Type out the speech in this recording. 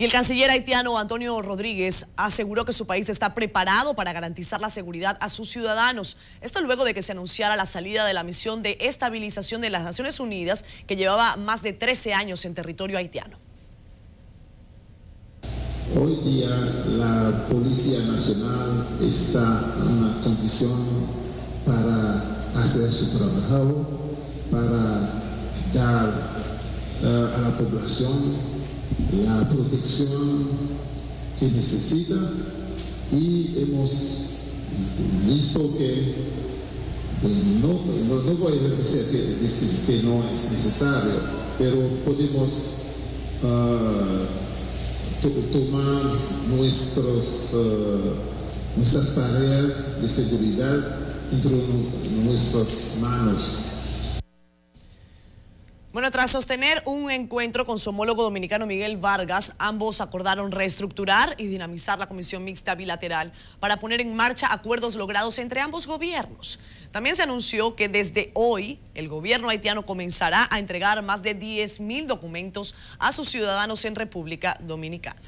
Y el canciller haitiano Antonio Rodríguez aseguró que su país está preparado para garantizar la seguridad a sus ciudadanos. Esto luego de que se anunciara la salida de la misión de estabilización de las Naciones Unidas que llevaba más de 13 años en territorio haitiano. Hoy día la Policía Nacional está en una condición para hacer su trabajo, para dar uh, a la población la protección que necesita y hemos visto que no, no, voy a decir que, no es necesario, pero podemos uh, tomar nuestros, uh, nuestras tareas de seguridad entre nuestras manos bueno, tras sostener un encuentro con su homólogo dominicano Miguel Vargas, ambos acordaron reestructurar y dinamizar la Comisión Mixta Bilateral para poner en marcha acuerdos logrados entre ambos gobiernos. También se anunció que desde hoy el gobierno haitiano comenzará a entregar más de 10 mil documentos a sus ciudadanos en República Dominicana.